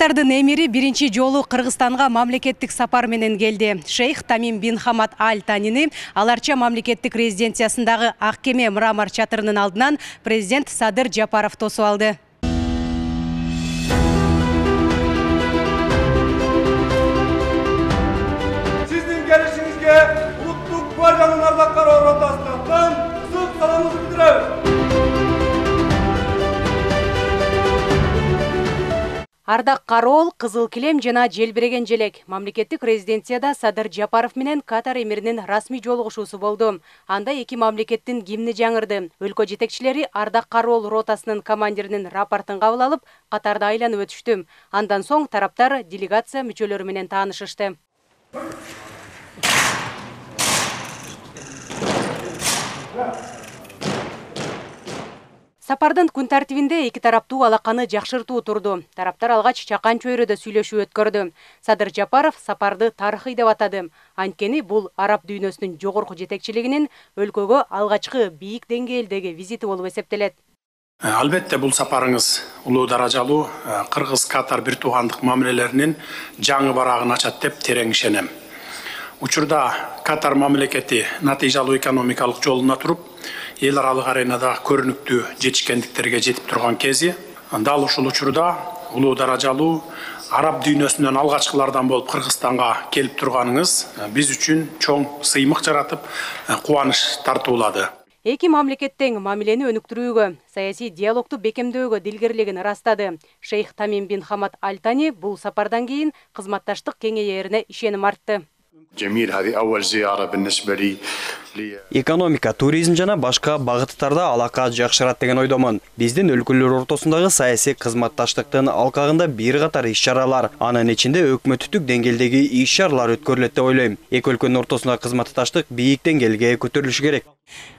Катардын эмири биринчи жолу Кыргызстанга мамлекеттик сапар менен келди. Шейх Тамим бин Хамад Аль Танини аларча мамлекеттик резиденциясындагы ак кеме мрамор чатырынын алдынан президент Садыр Жапаров тосуп алды. Ардак Карол, Кызыл килем жана желбиреген желек. Мамлекеттик резиденцияда Садыр Жапаров менен Катар эмиринин расмий жолугушуусу болду. Анда эки мамлекеттин гимни жаңырды. Өлкө жетекчилери Ардак Карол ротасынын командиринин рапортун кабыл алып, Катарда айланып өтүштү. Андан соң тараптар делегация мүчөлөрү менен таанышышты. Сапардын күн тартибинде эки тараптуу алаканы жакшыртуу турду. Тараптар алгач чакан чөйрөдө сүйлөшүү өткөрдү. Садыр Жапаров сапарды тарыхый деп атады. Анткени бул араб дүйнөсүнүн жогорку жетекчилигинин өлкөгө алгачкы бийик деңгээлдеги визити болуп эсептелет. албетте бул сапарыңыз улуу даражалуу кыргыз катар бир туугандык мамилелеринин жаңы барагын ачат деп терең ишенем учурда катар мамлекети натыйжалуу экономикалык жолуна туруп эл аралык аренада көрүнүктүү жетишкендиктерге жетип турган кези дал ушул учурда улуу даражалуу араб дүйнөсүнөн алгачкылардан болуп кыргызстанга келип турганыңыз биз үчүн чоң сыймык жаратып кубаныч тартуулады Эки мамлекет тең мамилени өнүктүрүүгө, саясий диалогду бекемдөөгө дилгерлигин ырастады. Шейх Тамим бин Хамад Аль Тани бул сапардан кийин кызматташтык кеңейерине ишеним артты. جميل هذه أول زيارة بالنسبة لي. Экономика туризм жана башка багыттарда алака жакшырат деген ойдомун биздин өлкөлөр ортосундагы саясий кызматташтыктын алкагында бир катар иш чаралар анын ичинде өкмөттүк деңгээлдеги иш чаралар өткөрүлөт деп ойлойм эки өлкөнүн ортосундагы кызматташтык бийик деңгээлге көтөрүлүшү керек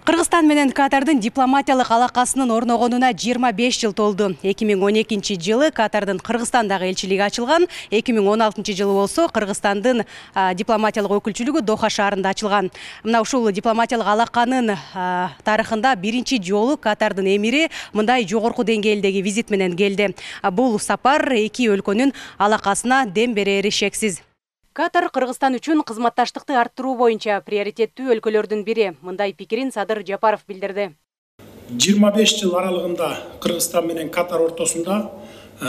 Кыргызстан менен Катардын дипломатиялык алакасынын орногонуна 25 жыл толду. 2012 жылы Катардын Кыргызстандагы элчилиги ачылган, 2016 жылы болсо Кыргызстандын дипломатиялык өкүлчүлүгү Доха шаарында ачылган. Мына ушул дипломатиялык алаканын тарыхында биринчи жолу Катардын эмири мындай жогорку деңгээлдеги визит менен келди. Бул сапар эки өлкөнүн алакасына дем берери шексиз. Катар Кыргызстан үчүн кызматташтыкты арттыруу боюнча приоритеттүү өлкөлөрдүн бири. Мындай пикирин Садыр Жапаров билдирди. 25 жыл аралыгында кыргызстан менен катар ортосунда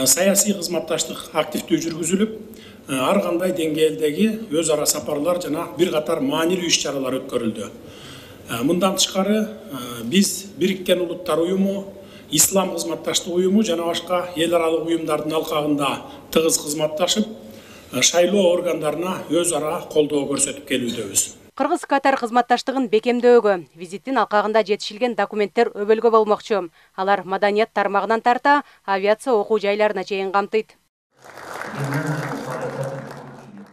саясий кызматташтык активдүү жүргүзүлүп ар кандай деңгээлдеги өз ара сапарлар жана бир катар маанилүү иш чаралар өткөрүлдү Э, мындан тышкары э, биз бириккен улуттар уюму ислам кызматташтык уюму жана башка эл аралык уюмдардын алкагында тыгыз кызматташып э, шайлоо органдарына өз ара колдоо көрсөтүп келүүдөбүз Кыргыз Катар кызматташтыгын бекемдөөгө визиттин алкагында жетишилген документтер өбөлгө болмокчу. Алар маданият тармагынан тарта авиация окуу жайларына чейин камтыйт.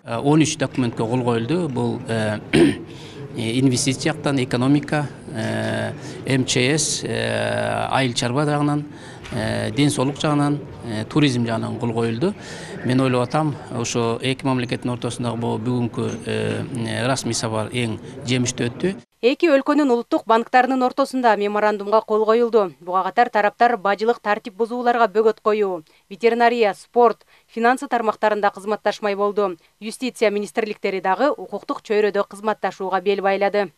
13 документке кол коюлду бул э, инвестиция жактан экономика э, мчс э, айыл чарба жагынан ден соолук жагынан туризм жагынан кол коюлду мен ойлоп атам ошо эки мамлекеттин ортосундагы бул бүгүнкү расмий сапар эң жемиштүү өттү. Эки өлкөнүн улуттук банктарынын ортосунда меморандумга кол коюлду. Буга катар тараптар бажылык тартип бузууларга бөгөт коюу, ветеринария, спорт, финансы тармактарында кызматташмай болду. Юстиция министрликтери дагы укуктук чөйрөдө кызматташууга бел байлады.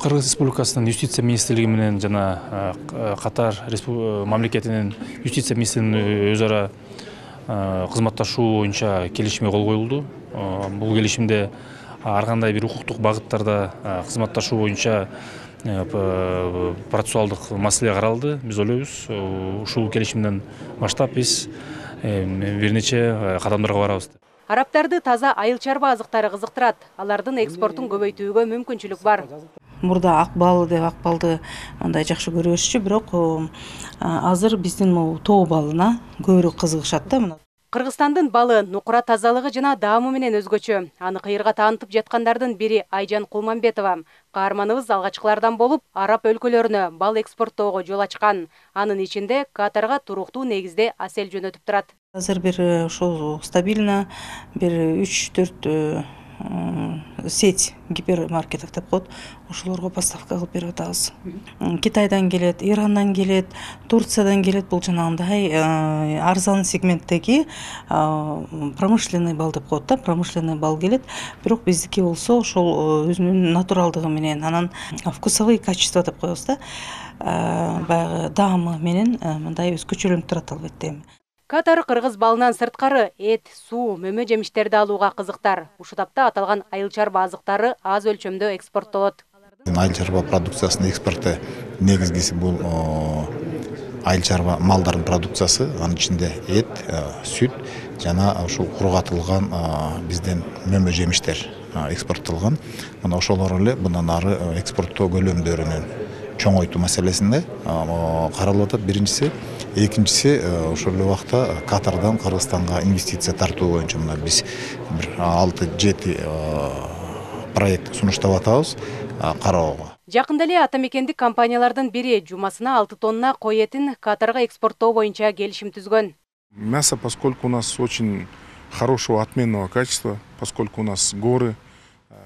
кыргыз республикасынын юстиция министрлиги менен жана катар мамлекетинин юстиция министрлигинин өз ара кызматташуу боюнча келишимге кол коюлду Э, бул келишимде ар кандай бир укуктук багыттарда э, кызматташуу боюнча э, процессуалдык маселе каралды биз ойлойбуз э, ушул келишимден баштап биз э, бир нече э, кадамдарга барабыз Арабтарды таза айыл чарба азыктары кызыктырат. Алардын экспортун көбөйтүүгө мүмкүнчүлүк бар. Мурда ак бал деп ак балды мындай жакшы көрүшчү бирок э, азыр биздин могу тоо балына көбүрөөк кызыгышат да мына Кыргызстандын балы нукура тазалыгы жана даамы менен өзгөчө. Аны кыйырга таанытып жаткандардын бири Айжан Кулманбетова. Каарманыбыз алгачкылардан болуп, араб өлкөлөрүнө бал экспорттоого жол ачкан. Анын ичинде Катарга туруктуу негизде асель жөнөтүп турат. азыр бир э, ушул стабильно бир үч төрт э, сеть гипермаркетов деп коет ошолорго поставка кылып берип атабыз китайдан келет ирандан келет турциядан келет бул жанагындай арзан сегменттеги промышленный бал деп коет да промышленный бал келет. Бирок биздики болсо ошол өзүнүн натуралдыгы менен анан вкусовые качества деп коебуз да. Баягы даамы менен мындай өзгөчөлөнүп турат албетте. Катар кыргыз балынан сырткары эт суу мөмө жемиштерди алууга кызыктар. Ушул тапта аталган айыл аз өлчөмдө экспорттолот. Айыл чарба продукциясынын экспорту негизгиси бул айыл чарба продукциясы анын ичинде эт сүт жана ушул кургатылган биздин мөмө жемиштер экспорттолгон. Мына ошолор эле мындан ары экспорттоо көлөмдөрүнүн чоңойтуу маселесинде каралып атат. Биринчиси экинчиси ошол эле убакта катардан кыргызстанга инвестиция тартуу боюнча мына биз бир алты жети проект сунуштап атабыз кароого жакында эле ата мекендик компаниялардын бири жумасына алты тонна кой этин катарга экспорттоо боюнча келишим түзгөн. Мясо поскольку у нас очень хорошего отменного качества поскольку у нас горы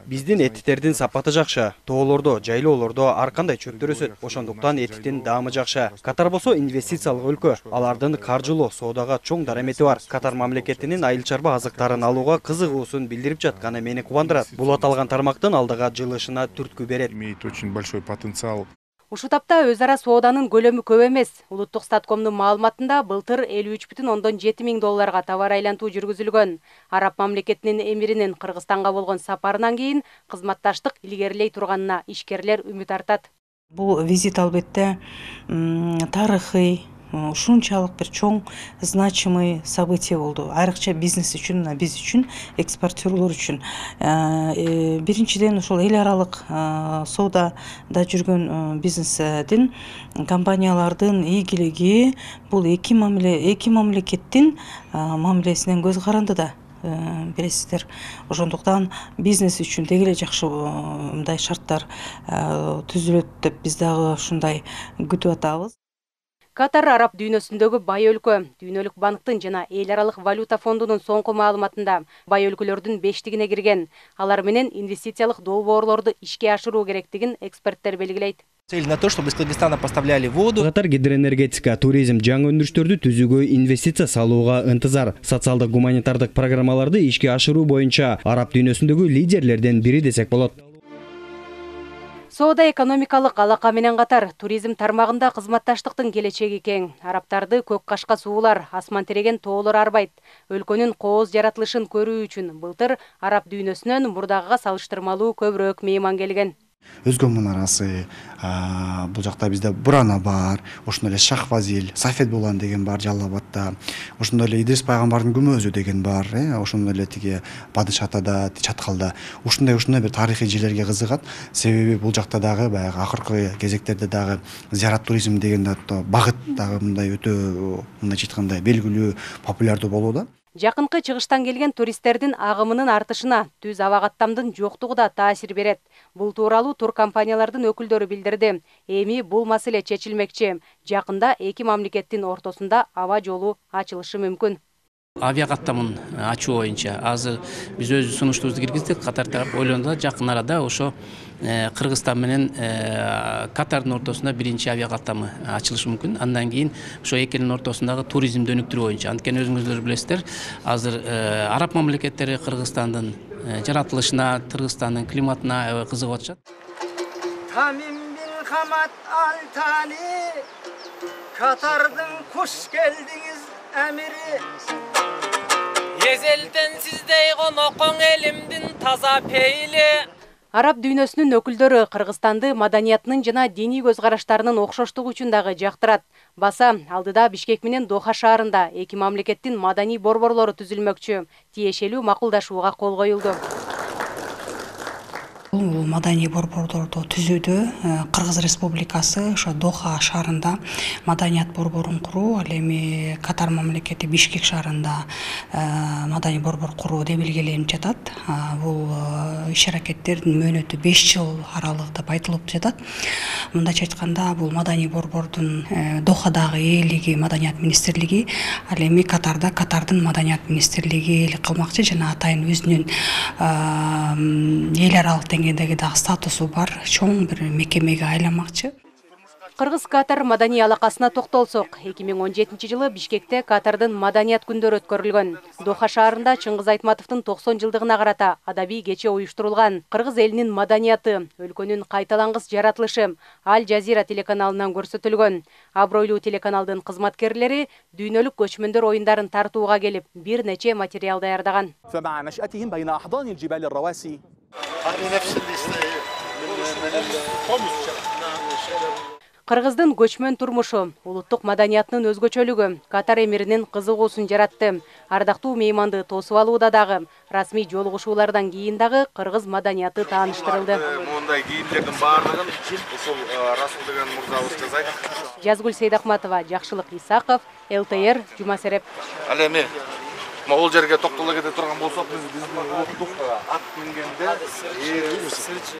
биздин этиттердин сапаты жакшы. Тоолордо жайлоолордо ар кандай чөптөр өсөт ошондуктан этиттин даамы жакшы. Катар болсо инвестициялык өлкө алардын каржылоо соодага чоң дарамети бар. катар мамлекетинин айыл чарба азыктарын алууга кызыгуусун билдирип жатканы мени кубандырат. Бул аталган тармактын алдыга жылышына түрткү берет. Имеет очень большой потенциал. Ушул тапта өз ара сооданын көлөмү көп эмес. Улуттук статкомдун маалыматында былтыр элүү үч бүтүн ондон жети миң долларга товар айлантуу жүргүзүлгөн. Араб мамлекетинин эмиринин кыргызстанга болгон сапарынан кийин кызматташтык илгерилей турганына ишкерлер үмүт артат. Бул визит албетте тарыхый ушунчалык бир чоң значимый событие болду. Айрыкча бизнес үчүн мына биз үчүн экспортерлор үчүн. Биринчиден ошол эл аралык соодада жүргөн бизнесдин компаниялардын ийгилиги бул эки мамиле эки мамлекеттин мамилесинен көз каранды да. Билесиздер. Ошондуктан бизнес үчүн деги эле жакшы мындай шарттар түзүлөт деп биз дагы ушундай күтүп атабыз. Катар араб дүйнөсүндөгү бай өлкө дүйнөлүк банктын жана эл аралык валюта фондунун соңку маалыматында бай өлкөлөрдүн бештигине кирген. Алар менен инвестициялык долбоорлорду ишке ашыруу керектигин эксперттер белгилейт. Цель на то чтобы из кыргызстана поставляли воду. Катар гидроэнергетика туризм жаңы өндүрүштөрдү түзүүгө инвестиция салууга ынтызар. Социалдык гуманитардык программаларды ишке ашыруу боюнча араб дүйнөсүндөгү лидерлерден бири десек болот. Соода экономикалык алака менен катар туризм тармагында кызматташтыктын келечеги кең. Арабтарды көк кашка суулар асман тиреген тоолор арбайт. Өлкөнүн кооз жаратылышын көрүү үчүн былтыр араб дүйнөсүнөн мурдагыга салыштырмалуу көбүрөөк мейман келген өзгө мунарасы бул жакта бизде бурана бар ошондой эле шах фазил сафет булан деген бар жалал абадта ошондой эле идрис пайгамбардын күмөөзү деген бар э ошондой эле тиги бадыш атада чаткалда ушундай ушундай бир тарыхый жерлерге кызыгат. Себеби бул жакта дагы баягы акыркы кезектерде дагы зыярат туризм деген багыт дагы мындай өтө мындайча айтканда белгилүү популярдуу болууда. Жакынкы чыгыштан келген туристтердин агымынын артышына түз аба каттамдын жоктугу да таасир берет. Бул тууралуу туркомпаниялардын өкүлдөрү билдирди. Эми бул маселе чечилмекчи. Жакында эки мамлекеттин ортосунда аба жолу ачылышы мүмкүн. Авиакаттамын ачуу боюнча. Азыр биз өз сунуштубузду киргиздик. Катар тарап ойлонууда жакын арада ошо кыргызстан менен катардын ортосунда биринчи авиакаттамы ачылышы мүмкүн. Андан кийин ошо эки элдин ортосундагы туризмди өнүктүрүү боюнча. Анткени өзүңүздөр билесиздер азыр араб мамлекеттери кыргызстандын жаратылышына кыргызстандын климатына аябай кызыгып атышат. Катардын куш келдиңиз әмірі Езелден сіздей қонаққан елімдің таза пейлі араб дүйнөсүнүн өкүлдөрү кыргызстанды маданиятынын жана диний көз караштарынын окшоштугу үчүн дагы жактырат. Баса алдыда бишкек менен доха шаарында эки мамлекеттин маданий борборлору түзүлмөкчү. Тиешелүү макулдашууга кол коюлду бул маданий борбордорду түзүүдө э, кыргыз республикасы ошо доха шаарында маданият борборун куруу ал эми катар мамлекети бишкек шаарында э, маданий борбор куруу деп белгиленип жатат. Бул э, иш аракеттердин мөөнөтү беш жыл аралыгы деп айтылып жатат. Мындайча айтканда бул маданий борбордун дохадагы ээлиги маданият министрлиги ал эми катарда катардын маданият министрлиги ээлик кылмакчы жана атайын өзүнүн эл аралык деңгээлдеги дагы статусу бар. Чоң бир мекемеге айланмакчы кыргыз катар маданий алакасына токтолсок эки миң он жетинчи жылы бишкекте катардын маданият күндөрү өткөрүлгөн доха шаарында чыңгыз айтматовдун токсон жылдыгына карата адабий кече уюштурулган кыргыз элинин маданияты өлкөнүн кайталангыс жаратылышы аль жазира телеканалынан көрсөтүлгөн абройлуу телеканалдын кызматкерлери дүйнөлүк көчмөндөр оюндарын тартууга келип бир нече материал даярдаган кыргыздын көчмөн турмушу улуттук маданиятынын өзгөчөлүгү катар эмиринин кызыгуусун жаратты. Ардактуу мейманды тосуп алууда дагы расмий жолугушуулардан кийин дагы кыргыз маданияты тааныштырылды. Э, Моундай кийимдердин баардыгын ушул э, расул деген мырзабыз жасайт. Жазгүл сейдакматова жакшылык исаков лтр жума сереп ал эми могул жерге токтоло кете турган болсок биз биздин улуттук ат мингенде